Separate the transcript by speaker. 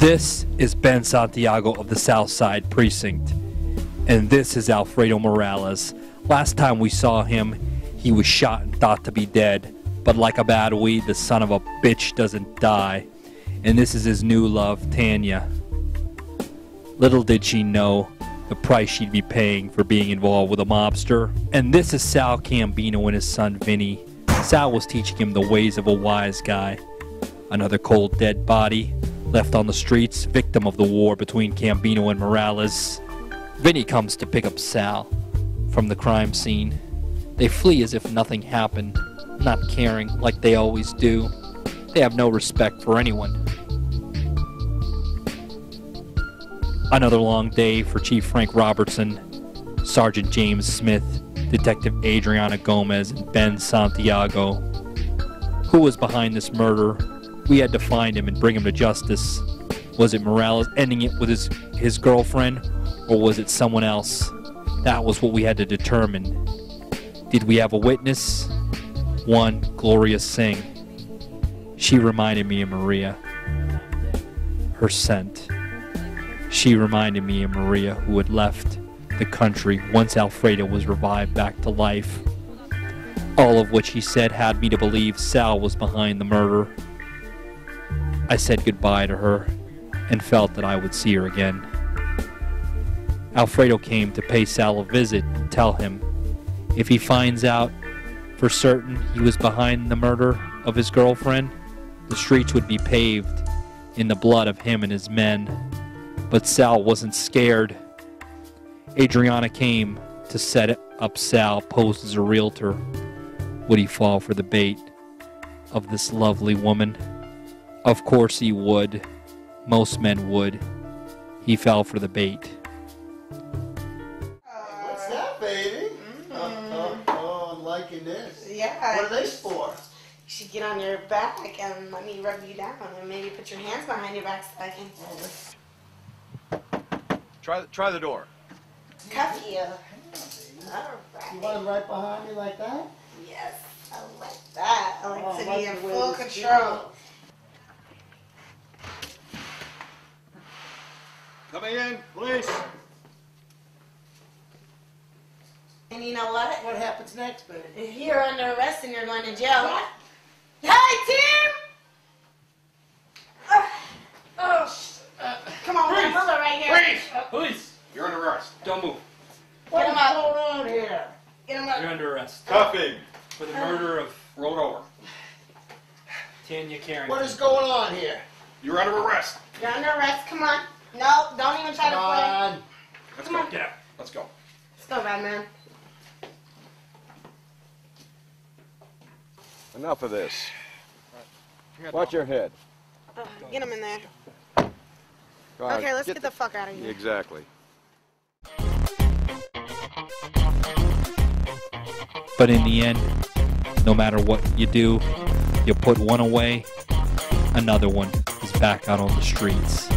Speaker 1: This is Ben Santiago of the South Side Precinct. And this is Alfredo Morales. Last time we saw him, he was shot and thought to be dead. But like a bad weed, the son of a bitch doesn't die. And this is his new love, Tanya. Little did she know the price she'd be paying for being involved with a mobster. And this is Sal Cambino and his son Vinny. Sal was teaching him the ways of a wise guy. Another cold dead body, left on the streets, victim of the war between Cambino and Morales. Vinny comes to pick up Sal from the crime scene. They flee as if nothing happened, not caring like they always do. They have no respect for anyone. Another long day for Chief Frank Robertson, Sergeant James Smith, Detective Adriana Gomez, and Ben Santiago. Who was behind this murder? We had to find him and bring him to justice. Was it Morales ending it with his, his girlfriend, or was it someone else? That was what we had to determine. Did we have a witness? One, Gloria Singh. She reminded me of Maria. Her scent. She reminded me of Maria, who had left the country once Alfredo was revived back to life. All of which he said had me to believe Sal was behind the murder. I said goodbye to her and felt that I would see her again. Alfredo came to pay Sal a visit and tell him if he finds out for certain he was behind the murder of his girlfriend, the streets would be paved in the blood of him and his men. But Sal wasn't scared. Adriana came to set up Sal posed as a realtor. Would he fall for the bait of this lovely woman? Of course he would. Most men would. He fell for the bait.
Speaker 2: What's that, baby? Oh, oh, oh, I'm liking this.
Speaker 3: Yeah.
Speaker 2: What are these for?
Speaker 3: You should get on your back and let me rub you down and maybe put your hands behind your back so I can oh,
Speaker 4: Try, try the door.
Speaker 3: cuff you.
Speaker 2: You want them right behind me like that?
Speaker 3: Yes, I like that. I like
Speaker 2: Oh,
Speaker 3: to
Speaker 2: I
Speaker 3: be in full
Speaker 2: this
Speaker 3: control.
Speaker 4: Coming in, please.
Speaker 3: And you know what?
Speaker 2: What happens next, baby?
Speaker 3: You're under arrest and you're going to jail. Hi, Tim! Uh, oh, come on, we're gonna right here.
Speaker 4: Please.
Speaker 1: Police!
Speaker 4: You're under arrest.
Speaker 1: Don't move.
Speaker 2: What's
Speaker 3: him up.
Speaker 2: going on here?
Speaker 3: Get him up.
Speaker 1: You're under arrest
Speaker 4: Cuffing.
Speaker 1: for the murder of
Speaker 4: Roll it over.
Speaker 1: Tanya Carrington.
Speaker 2: What is going on here?
Speaker 4: You're under arrest.
Speaker 3: You're under arrest. Come on. No, don't even try
Speaker 2: Come
Speaker 3: to play.
Speaker 2: on.
Speaker 4: Let's
Speaker 3: Come
Speaker 4: go.
Speaker 3: on.
Speaker 1: Get out.
Speaker 4: Let's go.
Speaker 3: Let's go, Batman.
Speaker 5: Enough of this. Watch your head.
Speaker 3: Uh, get him in there.
Speaker 5: Go on,
Speaker 3: Okay, let's get the fuck out of here.
Speaker 5: Exactly.
Speaker 1: But in the end, no matter what you do, you put one away, another one is back out on the streets.